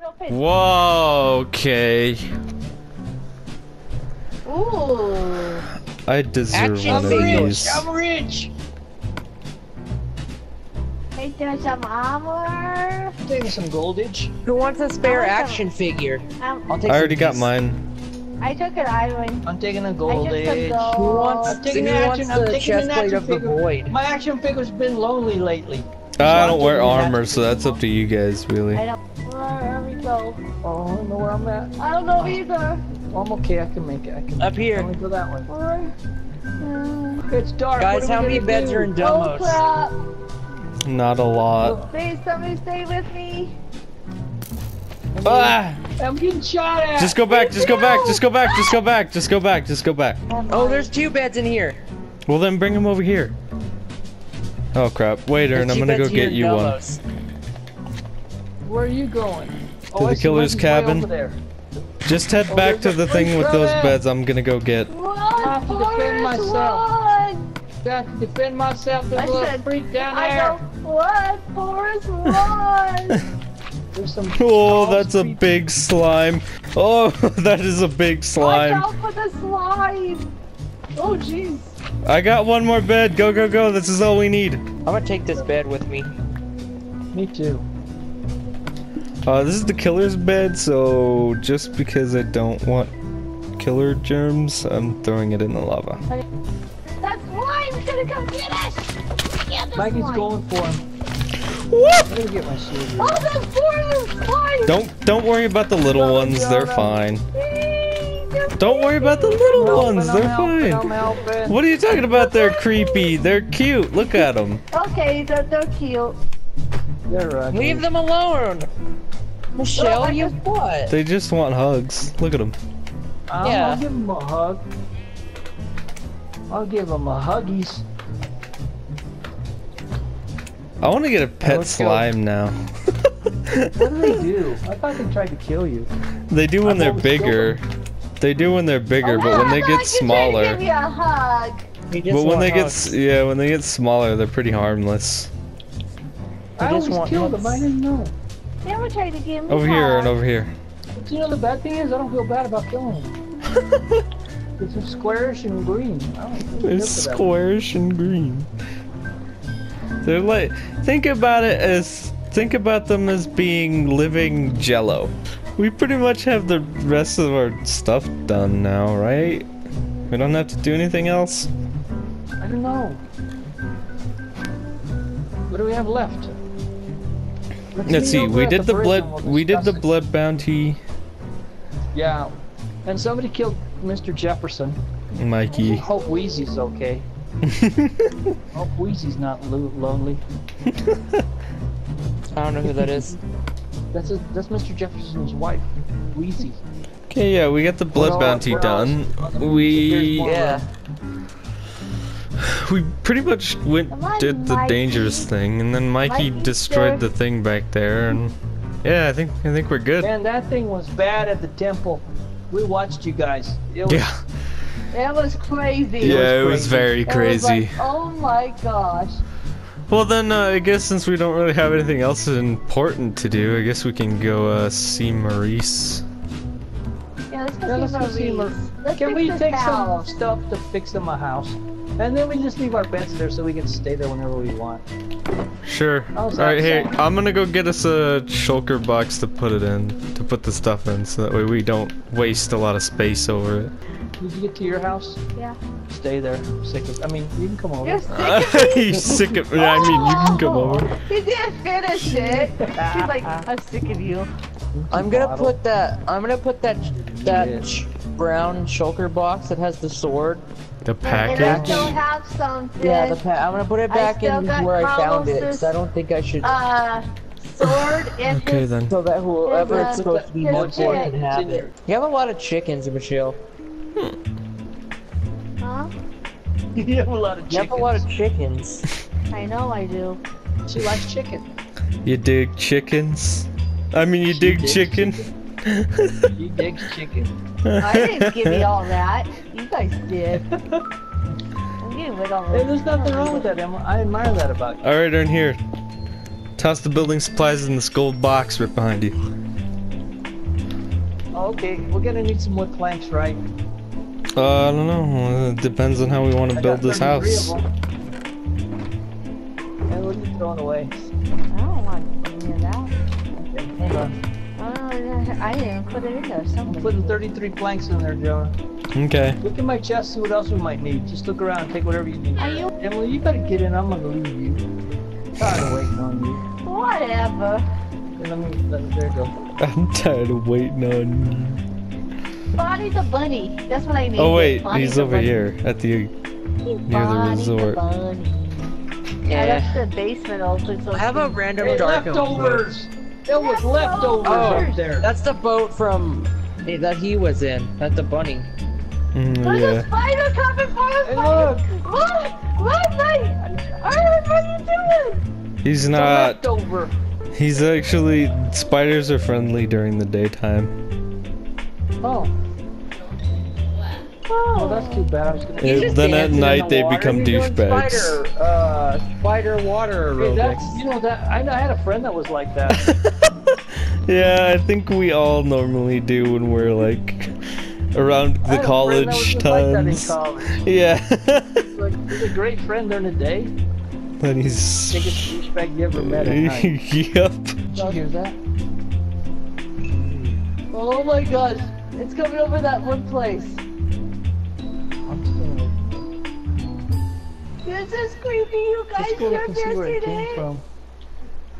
real quick. Whoa, okay. Ooh. I deserve Action one of figures. these. I'm rich. Hey, there's some armor. Taking some goldage. Who wants a spare I want action figure? Um, I'll take I already some got mine. I took an iron. I'm taking a I took goldage. some Who wants, I'm taking who the wants action- I'm the taking an chest plate action of the figure. void? My action figure's been lonely lately. I don't wear armor, so that's up to you guys, really. I don't. Where we go? Oh, I don't know where I'm at. I don't know either. Oh, I'm okay. I can make it. I can. Up here. Let me go that way. Where? Uh, It's dark. Guys, how many beds do? are in oh crap! Not a lot. Please, somebody stay with me. Ah! I'm getting shot at. Just go back, just go back, just go back, just go back, just go back, just go back. Oh, there's two beds in here. Well, then bring them over here. Oh crap. Wait, There's Aaron, I'm gonna go get in you one. Dumos. Where are you going? To oh, the I killer's cabin. there. Just head Oh, back to the thing with those beds I'm gonna go get. Run, I have to defend Forrest, myself. run! I have to defend myself. There's I a little said, freak down I there. know. Run, Forrest, run! There's some. Oh, tall, that's a big slime. Oh, that is a big slime. Watch slime. out for the slime! Oh, jeez. I got one more bed. Go, go, go. This is all we need. I'm gonna take this bed with me. Me too. Uh, this is the killer's bed, so just because I don't want killer germs, I'm throwing it in the lava. That's That slime's gonna come get us! Get the Mikey's slime. going for him. What? I'm gonna get my shield. here. Oh, there's four of them slimes! Don't don't worry about the little ones. They're fine. Don't worry about the little I'm ones. helping, They're I'm fine. helping. What are you talking about? They're creepy. They're cute. Look at them. Okay, they're, they're cute. They're ugly. Leave them alone. Michelle, Oh, you what? They just want hugs. Look at them. I'm Yeah. gonna give them a hug. I'll give them a huggies. I want to get a pet let's go. slime now. What do they do? I thought they tried to kill you. They do when I've they're bigger. They do when they're bigger, Oh, but when they look, get he's trying to Give smaller. me a hug. You just But when want they get hugs. s- yeah, when they get smaller, they're pretty harmless. I just always want killed them. I hugs. didn't know. They were trying to give me Over a here and over here. But you know the bad thing is I don't feel bad about killing them. it's squarish and green. I don't It's squarish and green. They're like think about it as think about them as being living jello. We pretty much have the rest of our stuff done now, right? We don't have to do anything else. I don't know. What do we have left? Let's meet see. We did the bridge blood we'll we did the it. blood bounty, Yeah. And somebody killed Mr. Jefferson. Mikey. Hope Wheezy's okay. Hope Wheezy's not lo- lonely. I don't know who that is. That's a, that's Mr. Jefferson's wife, Wheezy. Okay, yeah, we got the blood all- bounty we're done. We more. Yeah. We pretty much went did the Mikey. dangerous thing, and then Mikey Mikey, destroyed sir. the thing back there, and yeah, I think I think we're good. Man, that thing was bad at the temple. We watched you guys. It was, Yeah, It was crazy. yeah, it was crazy. very It was crazy. like, oh my gosh. Well, then uh, I guess since we don't really have anything else important to do, I guess we can go uh, see Maurice. Yeah, let's go Yeah, let's see go see Maurice. Mar- Let's Can we take house. some stuff to fix in my house? And then we just leave our beds there so we can stay there whenever we want. Sure. Oh, Alright, How's hey. I'm gonna go get us a shulker box to put it in, to put the stuff in, so that way we don't waste a lot of space over it. Did you get to your house? Yeah. Stay there. I'm sick of. I mean, you can come over. You're sick of me. you sick of? Yeah, I mean, you can come Oh, over. He didn't finish it. She's like, I'm sick of you. I'm gonna put that. I'm gonna put that that brown shulker box that has the sword. The And I package. still have something. Yeah, the pa- I'm gonna put it back in where I found it. because I don't think I should. uh, sword and Okay his, then. so that whoever it's supposed to be yeah, more for can have it. You have a lot of chickens, Michelle. huh? you have a lot of chickens. You have a lot chickens. of chickens. I know I do. She likes chicken. You dig chickens? I mean, you She dig digs chicken? She digs chicken. I didn't give you all that. You guys did. I'm getting rid of all Hey, there's nothing wrong with that, Emma. I admire that about you. All right, Aaron, here. Toss the building supplies in this gold box right behind you. Okay, we're gonna need some wood planks, right? Uh, I don't know. It depends on how we want to I build this house. of them. And what are you throwing away? I don't want any of that. Okay, hold on. I didn't put it in there I'm somewhere. putting 33 planks in there, Jonah. Okay. Look in my chest, see what else we might need. Just look around take whatever you need. Are you- Emily, you better get in. I'm gonna leave you. I'm Tired of waiting on you. Whatever. Let me, let me, there you go. I'm tired of waiting on. You. Bonnie the bunny. That's what I need. Oh wait, Bonnie he's over bunny. here at the. Near the resort. bunny. I left the basement also. so I have a random Hey, dark leftovers! There was leftovers Oh, up there. That's the boat from that he was in. That's the bunny. Mm, There's yeah. a spider coming for us! Hey, look! Look! Look, mate! Ernest, what are you doing? He's It's a not. leftover. He's actually. Spiders are friendly during the daytime. Oh, well, that's too bad. I was gonna. Yeah, then at night the they water. become He's doing douchebags. Spider, uh, spider water Hey, that's aerobics. you know that I, I had a friend that was like that. yeah, I think we all normally do when we're like around the had a friend that was college just like that in times. college. yeah. Like, he's a great friend during the day. then he's. Biggest douchebag you ever met at night. yep. Did you hear that? Oh my gosh, It's coming over that one place. I'm staying. This is creepy, you guys. Let's go look You're and see where it came yesterday. from.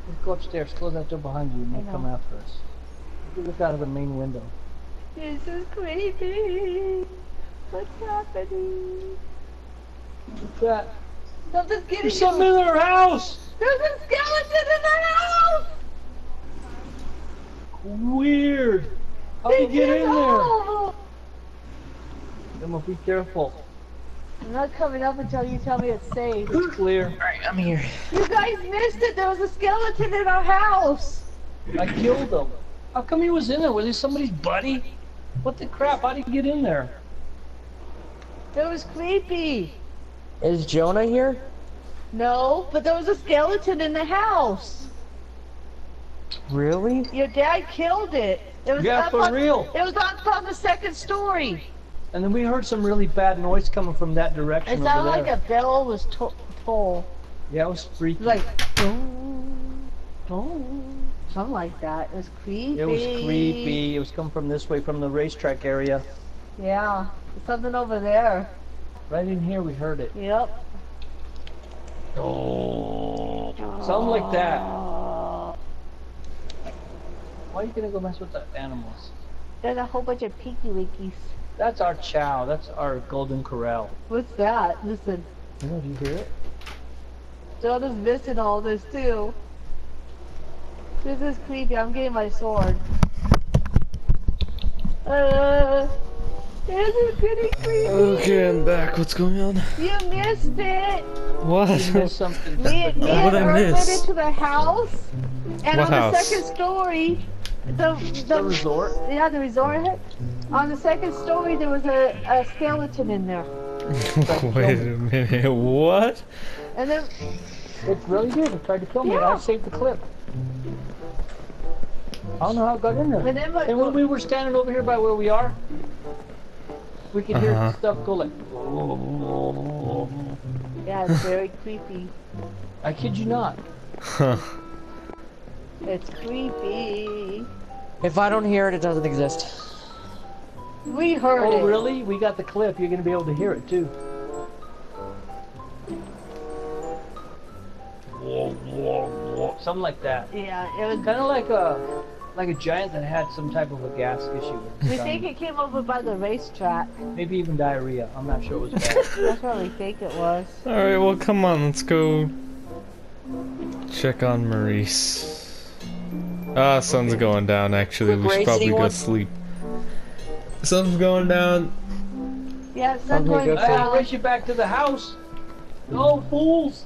Let's go upstairs. Close that door behind you and they'll come after us. We look out of the main window. This is creepy. What's happening? What's that? Something's getting There's something in our house! There's a skeleton in the house! Weird! How do you get in there? Emma, be careful. I'm not coming up until you tell me it's safe. It's clear. Alright, I'm here. You guys missed it. There was a skeleton in our house. I killed him. How come he was in there? Was he somebody's buddy? What the crap? How did he get in there? It was creepy. Is Jonah here? No, but there was a skeleton in the house. Really? Your dad killed it. It was Yeah, for on, real. It was up on the second story. And then we heard some really bad noise coming from that direction. It sounded like a bell was to- toll. Yeah, it was freaky. Like, boom, boom, something like that. It was creepy. It was creepy. It was coming from this way, from the racetrack area. Yeah, something over there. Right in here, we heard it. Yep. Oh, something like that. Why are you gonna go mess with the animals? there's a whole bunch of pinky winkies. That's our chow. That's our golden corral. What's that? Listen, You know, do you hear it? Jonah's missing all this too. This is creepy. I'm getting my sword. Uh, this is pretty creepy. Okay, I'm back. What's going on? You missed it. What? You missed something. Me, me What'd and I Ern went miss? into the house, and What on house? the second story, the the the resort. yeah the resort. On the second story, there was a, a skeleton in there, Wait a minute. What? and then It really did. It tried to kill me. and Yeah. I saved the clip. I don't know how it got in there. and then And when we were standing over here by where we are, we could hear Uh-huh. stuff go like. yeah, it's very creepy. I kid you not. Huh. It's creepy. If I don't hear it, it doesn't exist. We heard Oh, it. really? We got the clip. You're gonna be able to hear it too. Whoa woah something like that. Yeah, it was. Kind of like a like a giant that had some type of a gas issue. We think it came over by the racetrack. Maybe even diarrhea. I'm not sure it was bad. That's what we think it was. Alright, well, come on. Let's go check on Maurice. Ah, sun's going down, actually. We should Grace, probably go sleep. Sun's going down. Yeah, it's not Okay, going go I gotta race you back to the house. No fools.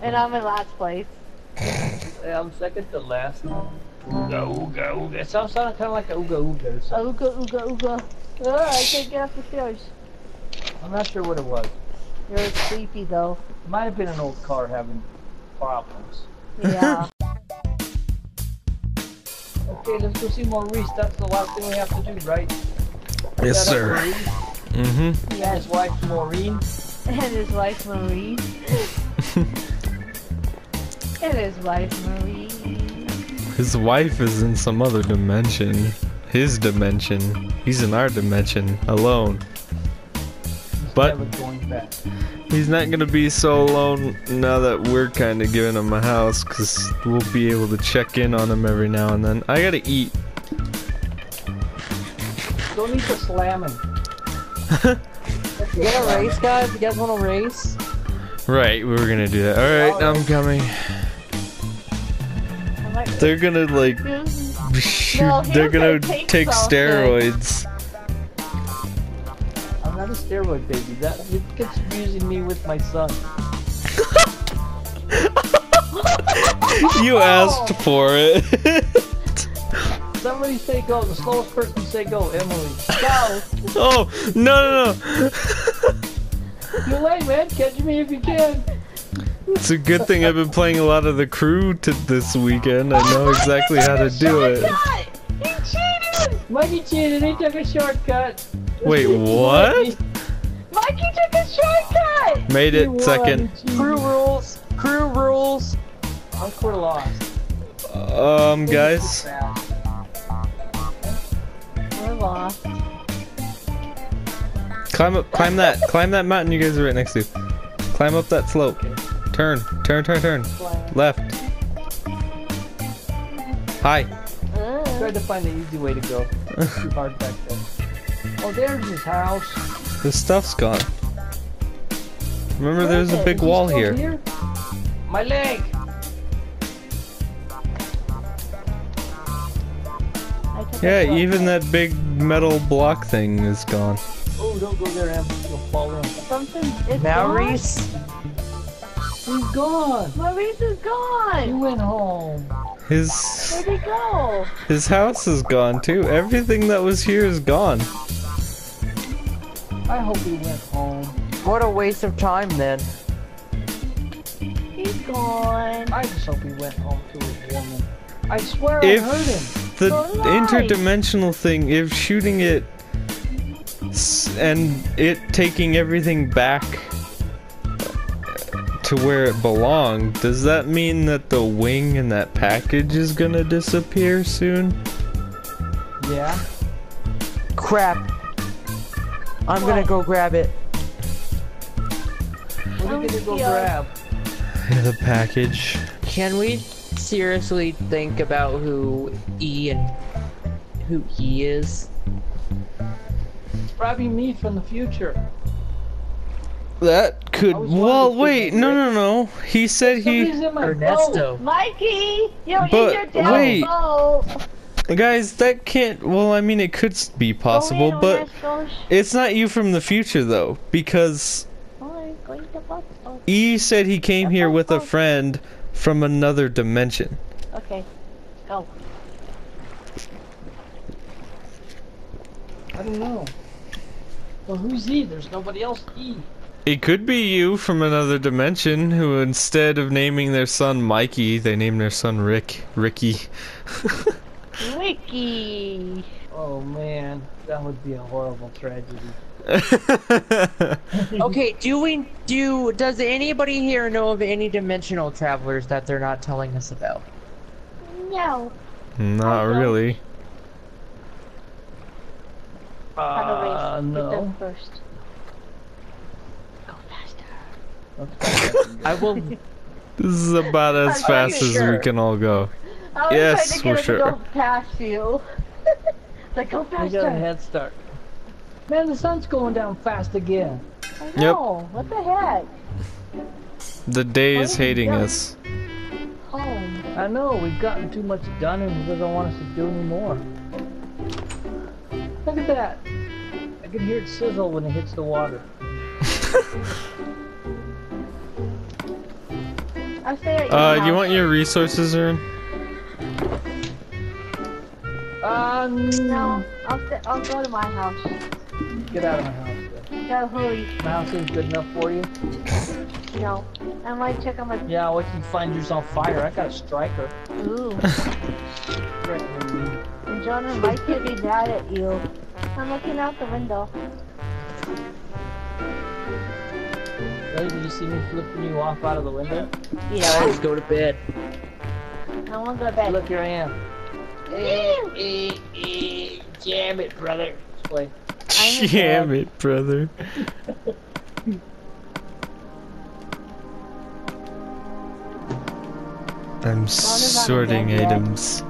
And I'm in last place. Yeah, I'm second to last. Ooga ooga ooga. It sounds kind of like a ooga ooga or something. Ooga, ooga, ooga. Oh, I can't get up the stairs. I'm not sure what it was. You're creepy though. It might have been an old car having problems. Yeah. Okay, let's go see Maurice. That's the last thing we have to do, right? Yes, Set sir. Mm-hmm. And his wife Maureen. And his wife Maureen. and his wife Marie. His wife is in some other dimension. His dimension. He's in our dimension, alone. He's But- never going back. He's not gonna be so alone now that we're kind of giving him a house, cause we'll be able to check in on him every now and then. I gotta eat. Don't need to slam him. You got a race, guys? You guys want a race? Right, we were gonna do that. All right, I'm coming. They're gonna like shoot. No, they're gonna gonna take take steroids. I'm not a steroid baby. That you're confusing me with my son. You asked for it. Somebody say go. The slowest person say go. Emily. Go. oh no no no! Too late, man. Catch me if you can. It's a good thing I've been playing a lot of the Crew 2 this weekend. I know exactly how to do it. He cheated! Mikey cheated. He took a shortcut. Wait, what? Mikey took a shortcut! Made it won, second. he cheated. Crew rules. Crew rules. I'm we're lost. Um, guys. We're lost. Climb up, climb that, climb that mountain you guys are right next to. Climb up that slope. Turn, turn, turn, turn. Left. Hi. Tried to find the easy way to go. Too hard back there. Oh, there's his house. The stuff's gone. Remember, there's a Where is it? big wall still here. My leg. I took a Yeah, even that big metal block thing is gone. Oh, don't go there, Em. You'll fall in. Something. It's Maurice. He's gone. Gone. Maurice is He gone. went home. His Where'd he go? his house is gone too. Everything that was here is gone. I hope he went home. What a waste of time then. He's gone. I just hope he went home to his woman. I swear If- I heard him. The So interdimensional thing, if shooting it and it taking everything back to where it belonged, does that mean that the wing and that package is gonna disappear soon? Yeah. Crap. I'm gonna go grab it. What are you gonna go Yeah. grab? The package. Can we seriously think about who E and who he is? Grabbing me from the future. That could. Well, wait, no, no, no. He said he. in my boat. Ernesto. Mikey, you're But in your dad's wait. boat. Guys, that can't. Well, I mean, it could be possible, Go in, but Ernesto. it's not you from the future, though, because Fine, going to. Oh, E said he came here with a friend from another dimension. Okay, go. I don't know. Well, who's E? There's nobody else E. It could be you from another dimension who, instead of naming their son Mikey, they named their son Rick. Ricky. Ricky. Oh man, that would be a horrible tragedy. Okay, do we do does anybody here know of any dimensional travelers that they're not telling us about? No. Not really. Have race Uh, no. first. Go faster. Okay. I will This is about as I'm fast pretty as we can all go. I was Yes, trying to for get sure. it go past you. like, go we got a head start. Man, the sun's going down fast again. I know. What the heck? The day Why is hating us. Home. I know, we've gotten too much done and he doesn't want us to do any more. Look at that. I can hear it sizzle when it hits the water. I'll stay Uh, house. you want your resources, Ern? Uh, no. I'll, I'll go to my house. Get out of my house. No, hurry. My house seems good enough for you? no. I might check on my... Yeah, what well, you find yours on fire? I got a striker. Ooh. and John and Mike could be mad at you. I'm looking out the window. Ready? did you see me flipping you off out of the window? Yeah. Let's go to bed. I want to go to bed. Look, here I am. Damn eh, eh, eh, jam it, brother. Play. Jam it, brother. I'm sorting items.